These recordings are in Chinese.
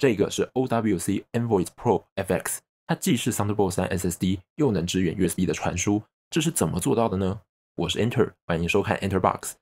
这个是 OWC Envoys Pro FX，它既是 Thunderbolt 3 SSD，又能支援 USB 的传输，这是怎么做到的呢？我是 Enter，欢迎收看 Enter Box。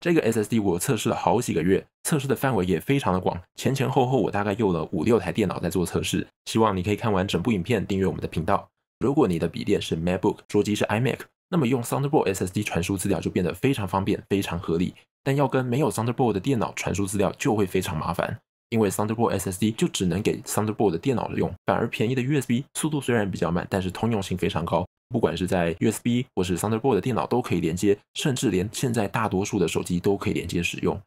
这个 SSD 我测试了好几个月，测试的范围也非常的广，前前后后我大概用了五六台电脑在做测试。希望你可以看完整部影片，订阅我们的频道。如果你的笔电是 MacBook，桌机是 iMac，那么用 Thunderbolt SSD 传输资料就变得非常方便，非常合理。但要跟没有 Thunderbolt 的电脑传输资料就会非常麻烦，因为 Thunderbolt SSD 就只能给 Thunderbolt 的电脑用，反而便宜的 USB 速度虽然比较慢，但是通用性非常高。不管是在 USB 或是 Thunderbolt 的电脑都可以连接，甚至连现在大多数的手机都可以连接使用。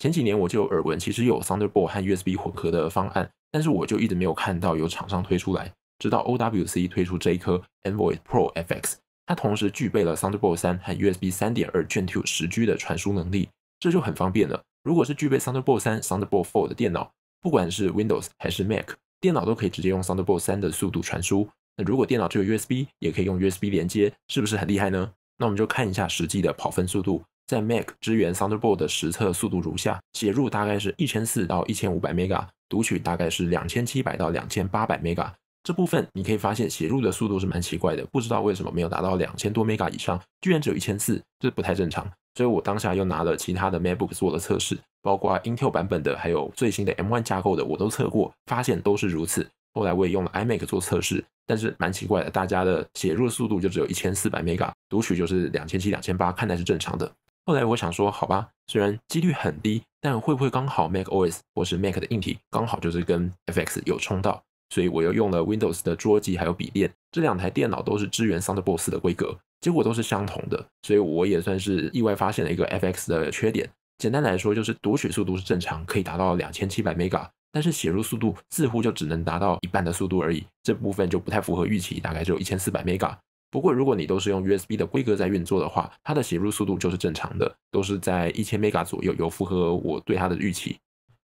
前几年我就有耳闻，其实有 Thunderbolt 和 USB 混合的方案，但是我就一直没有看到有厂商推出来。直到 OWC 推出这一颗 Envoy Pro FX，它同时具备了 Thunderbolt 3和 USB 3.2 Gen 2十 G 的传输能力，这就很方便了。如果是具备 Thunderbolt 3、Thunderbolt 4的电脑，不管是 Windows 还是 Mac 电脑，都可以直接用 Thunderbolt 3的速度传输。那如果电脑只有 USB，也可以用 USB 连接，是不是很厉害呢？那我们就看一下实际的跑分速度。在 Mac 支援 Thunderbolt 的实测速度如下：写入大概是一千四到一千五百 mega，读取大概是两千七百到两千八百 mega。这部分你可以发现写入的速度是蛮奇怪的，不知道为什么没有达到两千多 mega 以上，居然只有一千四，这不太正常。所以我当下又拿了其他的 MacBook 做了测试，包括 Intel 版本的，还有最新的 M1 架构的，我都测过，发现都是如此。后来我也用了 iMac 做测试，但是蛮奇怪的，大家的写入速度就只有一千四百 mega，读取就是两千七、两千八，看来是正常的。后来我想说，好吧，虽然几率很低，但会不会刚好 Mac OS 或是 Mac 的硬体刚好就是跟 FX 有冲到？所以我又用了 Windows 的桌机还有笔电，这两台电脑都是支援 Thunderbolt 4的规格，结果都是相同的，所以我也算是意外发现了一个 FX 的缺点。简单来说，就是读取速度是正常，可以达到两千七百 mega。但是写入速度似乎就只能达到一半的速度而已，这部分就不太符合预期，大概只有一千四百 mega。不过如果你都是用 USB 的规格在运作的话，它的写入速度就是正常的，都是在一千 mega 左右，有符合我对它的预期。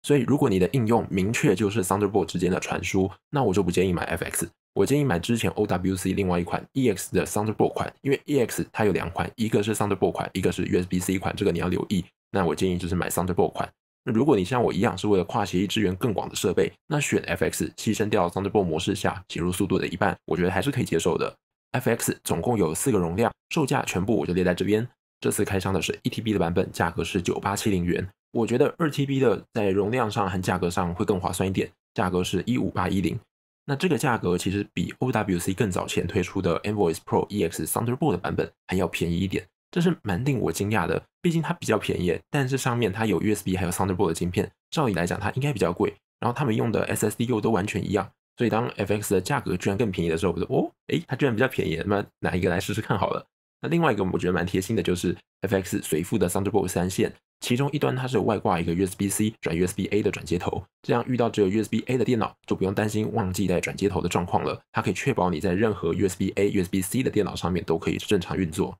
所以如果你的应用明确就是 Thunderbolt 之间的传输，那我就不建议买 FX，我建议买之前 OWC 另外一款 EX 的 Thunderbolt 款，因为 EX 它有两款，一个是 Thunderbolt 款，一个是 USB-C 款，这个你要留意。那我建议就是买 Thunderbolt 款。那如果你像我一样是为了跨协议支援更广的设备，那选 FX 牺牲掉 Thunderbolt 模式下写入速度的一半，我觉得还是可以接受的。FX 总共有四个容量，售价全部我就列在这边。这次开箱的是 ETB 的版本，价格是九八七零元。我觉得二 TB 的在容量上和价格上会更划算一点，价格是一五八一零。那这个价格其实比 OWC 更早前推出的 Envoy Pro EX Thunderbolt 的版本还要便宜一点。这是蛮令我惊讶的，毕竟它比较便宜，但是上面它有 USB 还有 Thunderbolt 的晶片，照理来讲它应该比较贵。然后他们用的 SSD 又都完全一样，所以当 FX 的价格居然更便宜的时候，我说哦，诶，它居然比较便宜，那么哪一个来试试看好了？那另外一个我觉得蛮贴心的就是 FX 随附的 Thunderbolt 三线，其中一端它是有外挂一个 USB-C 转 USB-A 的转接头，这样遇到只有 USB-A 的电脑就不用担心忘记带转接头的状况了，它可以确保你在任何 USB-A、USB-C 的电脑上面都可以正常运作。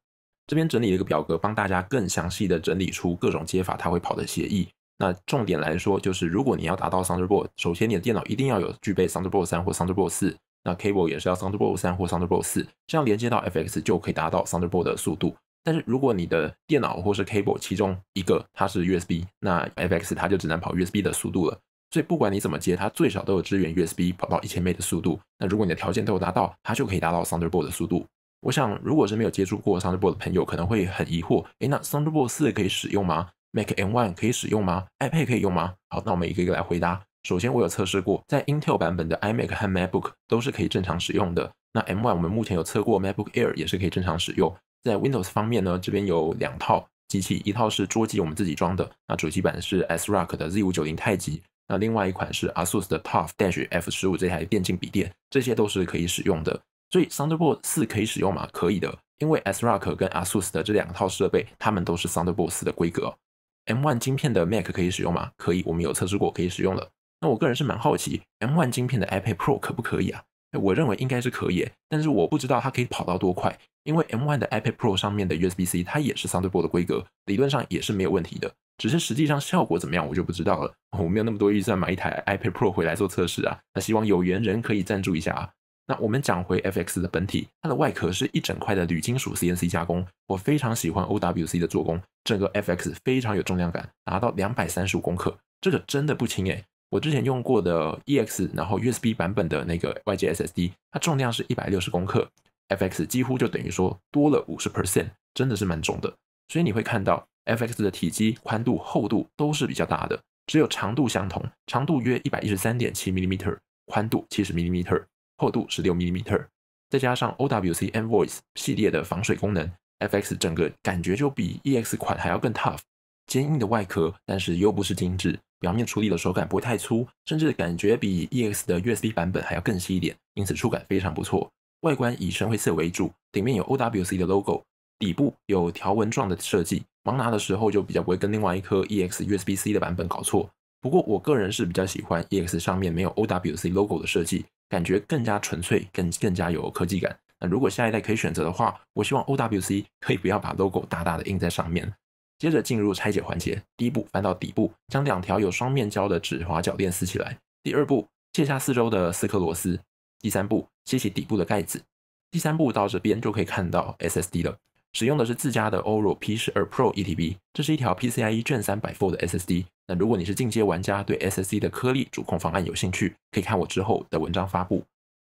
这边整理了一个表格，帮大家更详细的整理出各种接法它会跑的协议。那重点来说，就是如果你要达到 Thunderbolt，首先你的电脑一定要有具备 Thunderbolt 三或 Thunderbolt 四，那 cable 也是要 Thunderbolt 三或 Thunderbolt 四，这样连接到 FX 就可以达到 Thunderbolt 的速度。但是如果你的电脑或是 cable 其中一个它是 USB，那 FX 它就只能跑 USB 的速度了。所以不管你怎么接，它最少都有支援 USB 跑到一千 m 的速度。那如果你的条件都有达到，它就可以达到 Thunderbolt 的速度。我想，如果是没有接触过 Thunderbolt 的朋友，可能会很疑惑：诶，那 Thunderbolt 四可以使用吗？Mac M1 可以使用吗？iPad 可以用吗？好，那我们一个一个来回答。首先，我有测试过，在 Intel 版本的 iMac 和 MacBook 都是可以正常使用的。那 M1 我们目前有测过 MacBook Air 也是可以正常使用。在 Windows 方面呢，这边有两套机器，一套是桌机我们自己装的，那主机板是 ASRock 的 Z590 太极，那另外一款是 ASUS 的 TUF Dash F15 这台电竞笔电，这些都是可以使用的。所以 Thunderbolt 四可以使用吗？可以的，因为 ASRock 跟 ASUS 的这两套设备，它们都是 Thunderbolt 四的规格。M1 晶片的 Mac 可以使用吗？可以，我们有测试过，可以使用了。那我个人是蛮好奇，M1 晶片的 iPad Pro 可不可以啊？我认为应该是可以，但是我不知道它可以跑到多快，因为 M1 的 iPad Pro 上面的 USB-C 它也是 Thunderbolt 的规格，理论上也是没有问题的，只是实际上效果怎么样我就不知道了。我没有那么多预算买一台 iPad Pro 回来做测试啊。那希望有缘人可以赞助一下啊。那我们讲回 FX 的本体，它的外壳是一整块的铝金属 CNC 加工，我非常喜欢 OWC 的做工，整个 FX 非常有重量感，达到两百三十五公克，这个真的不轻诶。我之前用过的 EX，然后 USB 版本的那个外接 SSD，它重量是一百六十公克，FX 几乎就等于说多了五十 percent，真的是蛮重的。所以你会看到 FX 的体积、宽度、厚度都是比较大的，只有长度相同，长度约一百一十三点七 mm，宽度七十 mm，厚度十六 mm，再加上 OWC Envoy 系列的防水功能，FX 整个感觉就比 EX 款还要更 tough。坚硬的外壳，但是又不是精致，表面处理的手感不会太粗，甚至感觉比 EX 的 USB 版本还要更细一点，因此触感非常不错。外观以深灰色为主，顶面有 OWC 的 logo，底部有条纹状的设计，盲拿的时候就比较不会跟另外一颗 EX USB-C 的版本搞错。不过我个人是比较喜欢 EX 上面没有 OWC logo 的设计，感觉更加纯粹，更更加有科技感。那如果下一代可以选择的话，我希望 OWC 可以不要把 logo 大大的印在上面。接着进入拆解环节，第一步翻到底部，将两条有双面胶的指滑脚垫撕起来。第二步卸下四周的四颗螺丝。第三步揭起底部的盖子。第三步到这边就可以看到 SSD 了，使用的是自家的 Oro P 十二 Pro ETB，这是一条 PCIe 卷三百 Fold 的 SSD。那如果你是进阶玩家，对 SSD 的颗粒主控方案有兴趣，可以看我之后的文章发布。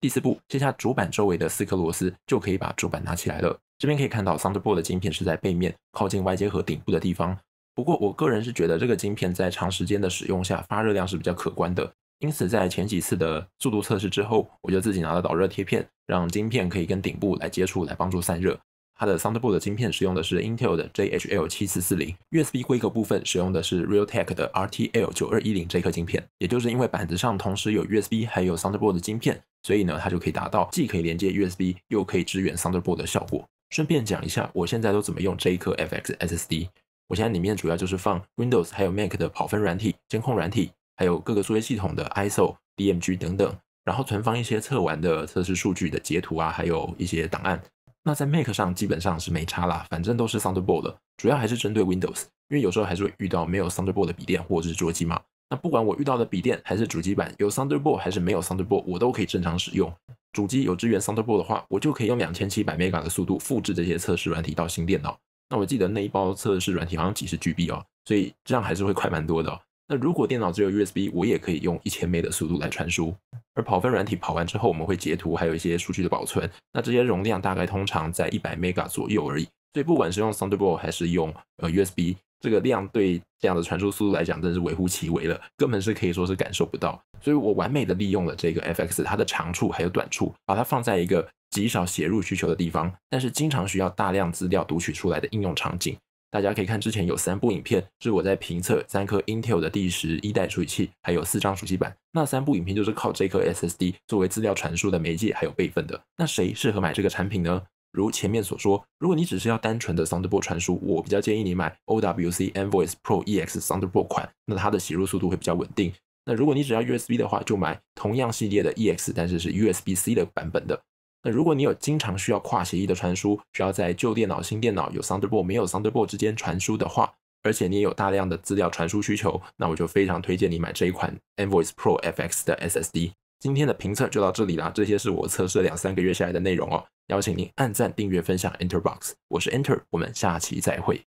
第四步卸下主板周围的四颗螺丝，就可以把主板拿起来了。这边可以看到，Thunderbolt 的晶片是在背面靠近外接盒顶部的地方。不过，我个人是觉得这个晶片在长时间的使用下发热量是比较可观的。因此，在前几次的速度测试之后，我就自己拿了导热贴片，让晶片可以跟顶部来接触，来帮助散热。它的 Thunderbolt 的晶片使用的是 Intel 的 JHL 七四四零，USB 规格部分使用的是 Realtek 的 RTL 九二一零这颗晶片。也就是因为板子上同时有 USB 还有 Thunderbolt 的晶片，所以呢，它就可以达到既可以连接 USB 又可以支援 Thunderbolt 的效果。顺便讲一下，我现在都怎么用这一颗 FX SSD。我现在里面主要就是放 Windows 还有 Mac 的跑分软体、监控软体，还有各个作业系统的 ISO、DMG 等等，然后存放一些测完的测试数据的截图啊，还有一些档案。那在 Mac 上基本上是没差啦，反正都是 Thunderbolt 的，主要还是针对 Windows，因为有时候还是会遇到没有 Thunderbolt 的笔电或者是桌机嘛。那不管我遇到的笔电还是主机板有 Thunderbolt 还是没有 Thunderbolt，我都可以正常使用。主机有支援 Thunderbolt 的话，我就可以用两千七百 Mega 的速度复制这些测试软体到新电脑。那我记得那一包测试软体好像几十 GB 哦，所以这样还是会快蛮多的。那如果电脑只有 USB，我也可以用一千 M 的速度来传输。而跑分软体跑完之后，我们会截图，还有一些数据的保存。那这些容量大概通常在一百 Mega 左右而已。所以不管是用 Thunderbolt 还是用呃 USB。这个量对这样的传输速度来讲，真是微乎其微了，根本是可以说是感受不到。所以我完美的利用了这个 FX 它的长处还有短处，把它放在一个极少写入需求的地方，但是经常需要大量资料读取出来的应用场景。大家可以看之前有三部影片，是我在评测三颗 Intel 的第十一代处理器，还有四张主机板。那三部影片就是靠这颗 SSD 作为资料传输的媒介还有备份的。那谁适合买这个产品呢？如前面所说，如果你只是要单纯的 Thunderbolt 传输，我比较建议你买 OWC Envoy Pro EX Thunderbolt 款，那它的写入速度会比较稳定。那如果你只要 USB 的话，就买同样系列的 EX，但是是 USB-C 的版本的。那如果你有经常需要跨协议的传输，需要在旧电脑、新电脑有 Thunderbolt 没有 Thunderbolt 之间传输的话，而且你也有大量的资料传输需求，那我就非常推荐你买这一款 Envoy Pro FX 的 SSD。今天的评测就到这里啦，这些是我测试两三个月下来的内容哦。邀请您按赞、订阅、分享 Enter Box，我是 Enter，我们下期再会。